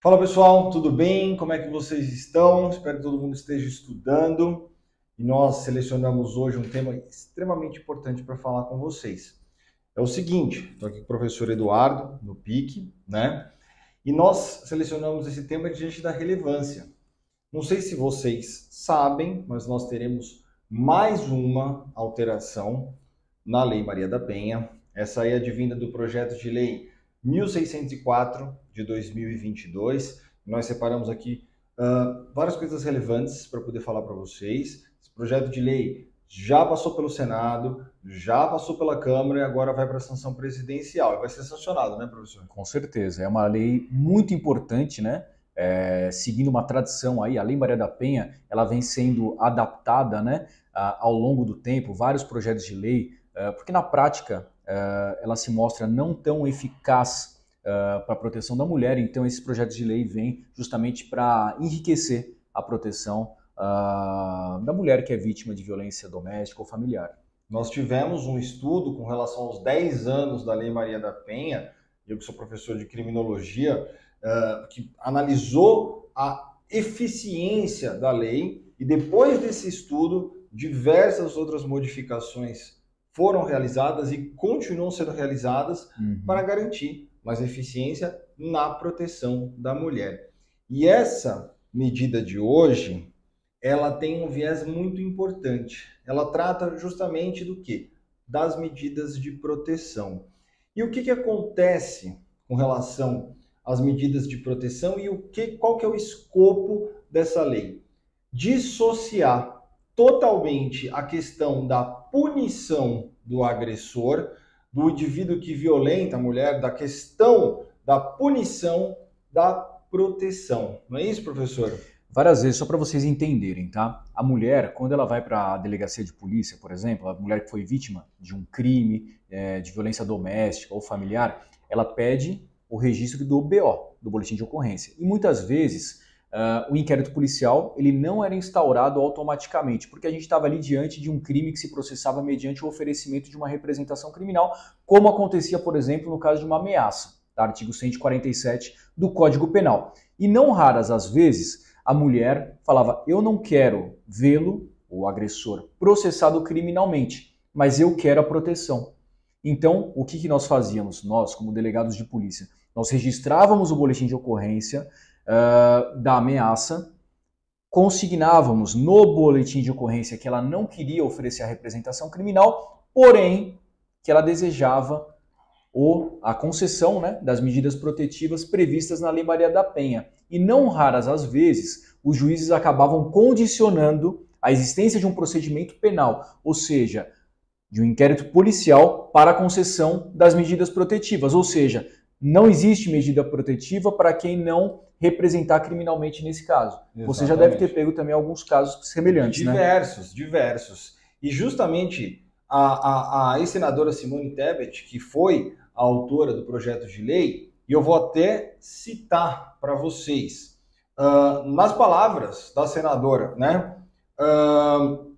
Fala pessoal, tudo bem? Como é que vocês estão? Espero que todo mundo esteja estudando. E nós selecionamos hoje um tema extremamente importante para falar com vocês. É o seguinte, estou aqui com o professor Eduardo, no PIC, né? E nós selecionamos esse tema diante da relevância. Não sei se vocês sabem, mas nós teremos mais uma alteração na Lei Maria da Penha. Essa aí é advinda do projeto de lei 1604 de 2022. Nós separamos aqui uh, várias coisas relevantes para poder falar para vocês. Esse projeto de lei já passou pelo Senado, já passou pela Câmara e agora vai para a sanção presidencial. E vai ser sancionado, né, professor? Com certeza. É uma lei muito importante, né? É, seguindo uma tradição aí, a Lei Maria da Penha, ela vem sendo adaptada, né, ao longo do tempo, vários projetos de lei, uh, porque na prática ela se mostra não tão eficaz uh, para a proteção da mulher, então esses projetos de lei vêm justamente para enriquecer a proteção uh, da mulher que é vítima de violência doméstica ou familiar. Nós tivemos um estudo com relação aos 10 anos da Lei Maria da Penha, eu que sou professor de criminologia, que analisou a eficiência da lei e depois desse estudo, diversas outras modificações foram realizadas e continuam sendo realizadas uhum. para garantir mais eficiência na proteção da mulher. E essa medida de hoje, ela tem um viés muito importante. Ela trata justamente do que? Das medidas de proteção. E o que, que acontece com relação às medidas de proteção e o que, qual que é o escopo dessa lei? Dissociar totalmente a questão da punição do agressor, do indivíduo que violenta a mulher, da questão da punição da proteção. Não é isso, professor? Várias vezes, só para vocês entenderem, tá? A mulher, quando ela vai para a delegacia de polícia, por exemplo, a mulher que foi vítima de um crime, é, de violência doméstica ou familiar, ela pede o registro do BO, do boletim de ocorrência. E muitas vezes uh, o inquérito policial ele não era instaurado automaticamente, porque a gente estava ali diante de um crime que se processava mediante o oferecimento de uma representação criminal, como acontecia, por exemplo, no caso de uma ameaça, tá? artigo 147 do Código Penal. E não raras as vezes a mulher falava: Eu não quero vê-lo, o agressor, processado criminalmente, mas eu quero a proteção. Então, o que, que nós fazíamos, nós, como delegados de polícia? Nós registrávamos o boletim de ocorrência, uh, da ameaça, consignávamos no boletim de ocorrência que ela não queria oferecer a representação criminal, porém que ela desejava o, a concessão né, das medidas protetivas previstas na Lei Maria da Penha. E não raras as vezes, os juízes acabavam condicionando a existência de um procedimento penal, ou seja, de um inquérito policial para a concessão das medidas protetivas. Ou seja, não existe medida protetiva para quem não representar criminalmente nesse caso. Exatamente. Você já deve ter pego também alguns casos semelhantes, diversos, né? Diversos, diversos. E justamente a, a, a ex-senadora Simone Tebet, que foi a autora do projeto de lei, e eu vou até citar para vocês, uh, nas palavras da senadora, né? Uh,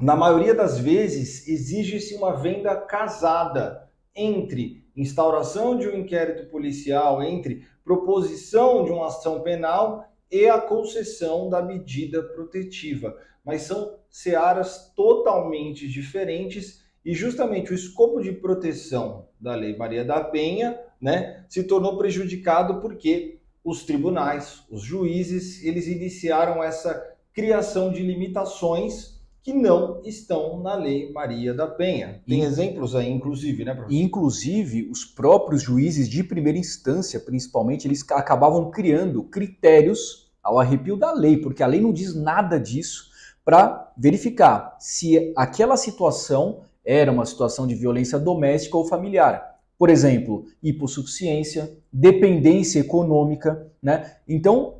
na maioria das vezes, exige-se uma venda casada entre instauração de um inquérito policial, entre proposição de uma ação penal e a concessão da medida protetiva. Mas são searas totalmente diferentes e justamente o escopo de proteção da Lei Maria da Penha né, se tornou prejudicado porque os tribunais, os juízes, eles iniciaram essa criação de limitações que não estão na Lei Maria da Penha. Tem e, exemplos aí, inclusive, né, professor? Inclusive, os próprios juízes de primeira instância, principalmente, eles acabavam criando critérios ao arrepio da lei, porque a lei não diz nada disso para verificar se aquela situação era uma situação de violência doméstica ou familiar. Por exemplo, hipossuficiência, dependência econômica, né? Então,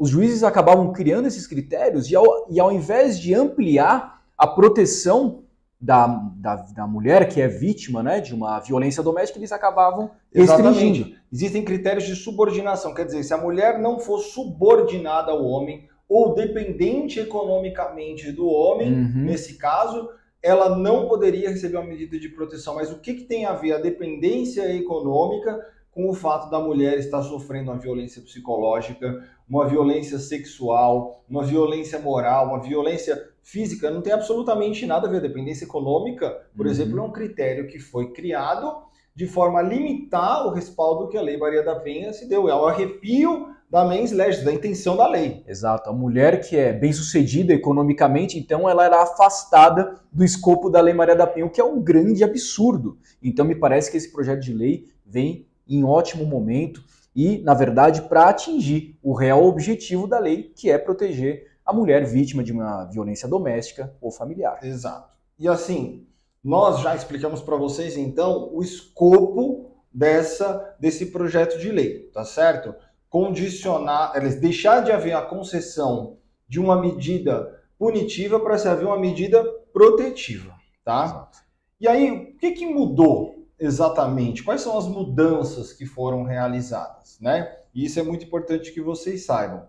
os juízes acabavam criando esses critérios e ao, e ao invés de ampliar a proteção da, da, da, mulher que é vítima né, de uma violência doméstica, eles acabavam restringindo. Exatamente. Existem critérios de subordinação, quer dizer, se a mulher não for subordinada ao homem ou dependente economicamente do homem, uhum. nesse caso, ela não poderia receber uma medida de proteção. Mas o que, que tem a ver a dependência econômica com o fato da mulher estar sofrendo uma violência psicológica, uma violência sexual, uma violência moral, uma violência física, não tem absolutamente nada a ver. A dependência econômica, por uhum. exemplo, é um critério que foi criado de forma a limitar o respaldo que a Lei Maria da Penha se deu. É o arrepio da mens legis, da intenção da lei. Exato. A mulher que é bem sucedida economicamente, então ela era afastada do escopo da Lei Maria da Penha, o que é um grande absurdo. Então me parece que esse projeto de lei vem em ótimo momento e, na verdade, para atingir o real objetivo da lei, que é proteger a mulher vítima de uma violência doméstica ou familiar. Exato. E assim, nós já explicamos para vocês então o escopo dessa desse projeto de lei, tá certo? Condicionar, eles deixar de haver a concessão de uma medida punitiva para se haver uma medida protetiva, tá? Exato. E aí, o que, que mudou exatamente? Quais são as mudanças que foram realizadas, né? E isso é muito importante que vocês saibam.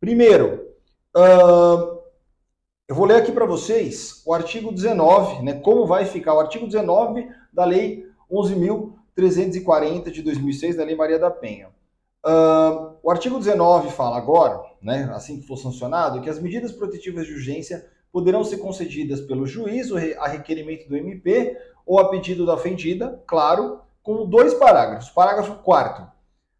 Primeiro, uh, eu vou ler aqui para vocês o artigo 19, né? Como vai ficar o artigo 19 da Lei 11.340 de 2006, da Lei Maria da Penha. Uh, o artigo 19 fala agora, né, assim que for sancionado, que as medidas protetivas de urgência poderão ser concedidas pelo juiz a requerimento do MP ou a pedido da ofendida, claro, com dois parágrafos. Parágrafo 4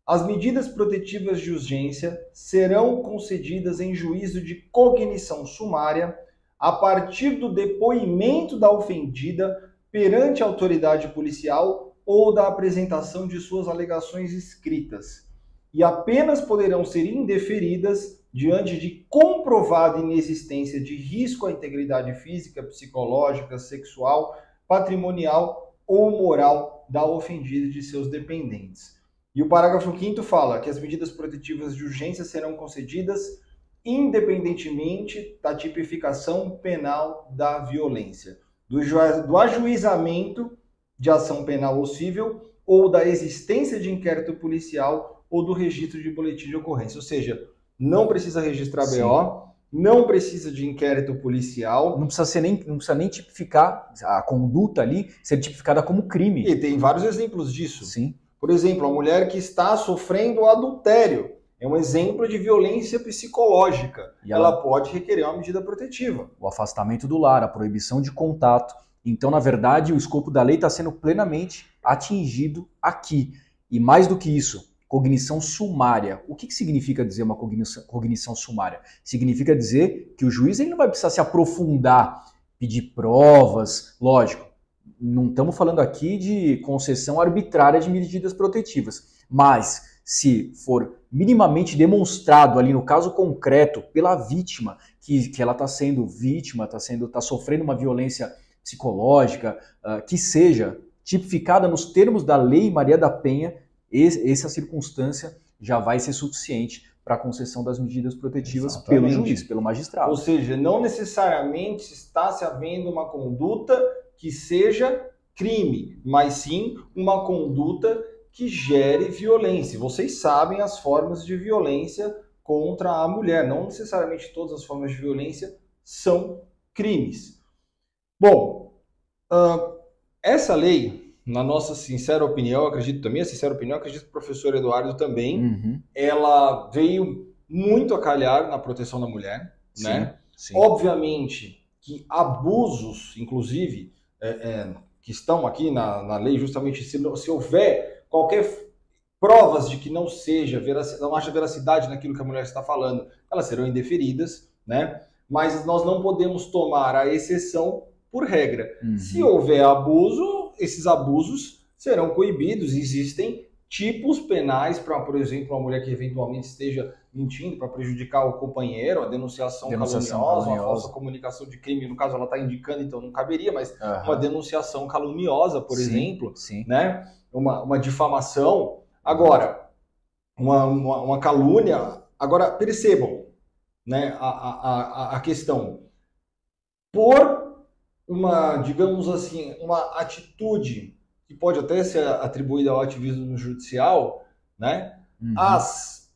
as medidas protetivas de urgência serão concedidas em juízo de cognição sumária a partir do depoimento da ofendida perante a autoridade policial ou da apresentação de suas alegações escritas, e apenas poderão ser indeferidas diante de comprovada inexistência de risco à integridade física, psicológica, sexual, patrimonial ou moral da ofendida e de seus dependentes. E o parágrafo 5 fala que as medidas protetivas de urgência serão concedidas independentemente da tipificação penal da violência, do, do ajuizamento de ação penal ou civil ou da existência de inquérito policial ou do registro de boletim de ocorrência. Ou seja, não precisa registrar Sim. BO, não precisa de inquérito policial. Não precisa, ser nem, não precisa nem tipificar a conduta ali, ser tipificada como crime. E tem vários exemplos disso. Sim. Por exemplo, a mulher que está sofrendo adultério é um exemplo de violência psicológica. E ela... ela pode requerer uma medida protetiva. O afastamento do lar, a proibição de contato. Então, na verdade, o escopo da lei está sendo plenamente atingido aqui. E mais do que isso, cognição sumária. O que, que significa dizer uma cognição, cognição sumária? Significa dizer que o juiz ele não vai precisar se aprofundar, pedir provas, lógico não estamos falando aqui de concessão arbitrária de medidas protetivas, mas se for minimamente demonstrado ali no caso concreto pela vítima que, que ela está sendo vítima, está sendo, está sofrendo uma violência psicológica, uh, que seja tipificada nos termos da Lei Maria da Penha, essa circunstância já vai ser suficiente para a concessão das medidas protetivas Exatamente. pelo juiz, pelo magistrado. Ou seja, não necessariamente está se havendo uma conduta que seja crime, mas sim uma conduta que gere violência. Vocês sabem as formas de violência contra a mulher. Não necessariamente todas as formas de violência são crimes. Bom, uh, essa lei, na nossa sincera opinião, acredito também, a sincera opinião, acredito que o professor Eduardo também, uhum. ela veio muito a calhar na proteção da mulher, sim, né? Sim. Obviamente que abusos, inclusive, é, é, que estão aqui na, na lei, justamente se, se houver qualquer provas de que não seja não haja veracidade naquilo que a mulher está falando, elas serão indeferidas, né? Mas nós não podemos tomar a exceção por regra. Uhum. Se houver abuso, esses abusos serão coibidos. Existem tipos penais para, por exemplo, uma mulher que eventualmente esteja mentindo para prejudicar o companheiro, a denunciação, denunciação caluniosa, caluniosa, uma falsa comunicação de crime, no caso ela está indicando, então não caberia, mas uhum. uma denunciação caluniosa, por sim, exemplo, sim. né? Uma, uma difamação. Agora, uma, uma, uma calúnia. Agora, percebam né, a, a, a, a questão. Por uma, digamos assim, uma atitude que pode até ser atribuída ao ativismo judicial, né? Uhum. As,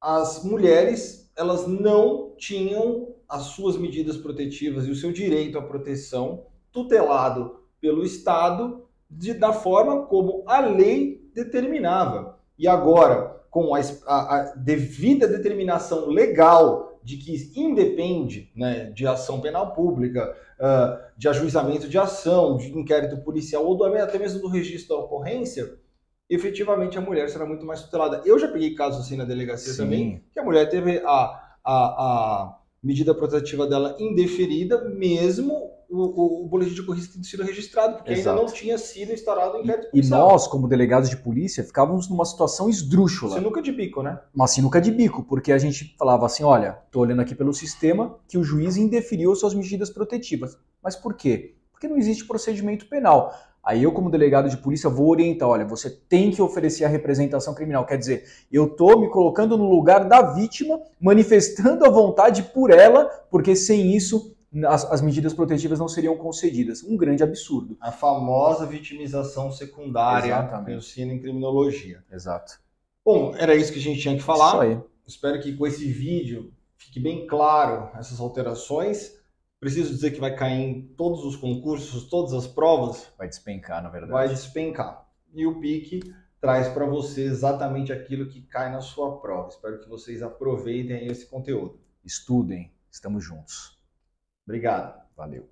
as mulheres, elas não tinham as suas medidas protetivas e o seu direito à proteção tutelado pelo Estado de, da forma como a lei determinava. E agora, com a, a, a devida determinação legal de que independe né, de ação penal pública, uh, de ajuizamento de ação, de inquérito policial ou do, até mesmo do registro da ocorrência, efetivamente a mulher será muito mais tutelada. Eu já peguei casos assim na delegacia Sim. também, que a mulher teve a, a, a medida protetiva dela indeferida, mesmo o, o, boletim de ocorrência tendo sido registrado, porque Exato. ainda não tinha sido instaurado o inquérito policial. E nós, como delegados de polícia, ficávamos numa situação esdrúxula. Sinuca de bico, né? Uma sinuca de bico, porque a gente falava assim, olha, tô olhando aqui pelo sistema que o juiz indeferiu suas medidas protetivas. Mas por quê? Porque não existe procedimento penal. Aí eu, como delegado de polícia, vou orientar, olha, você tem que oferecer a representação criminal. Quer dizer, eu estou me colocando no lugar da vítima, manifestando a vontade por ela, porque sem isso as, as, medidas protetivas não seriam concedidas. Um grande absurdo. A famosa vitimização secundária Exatamente. ensino em criminologia. Exato. Bom, era isso que a gente tinha que falar. Isso aí. Espero que com esse vídeo fique bem claro essas alterações. Preciso dizer que vai cair em todos os concursos, todas as provas. Vai despencar, na verdade. Vai despencar. E o PIC traz para você exatamente aquilo que cai na sua prova. Espero que vocês aproveitem esse conteúdo. Estudem, estamos juntos. Obrigado. Valeu.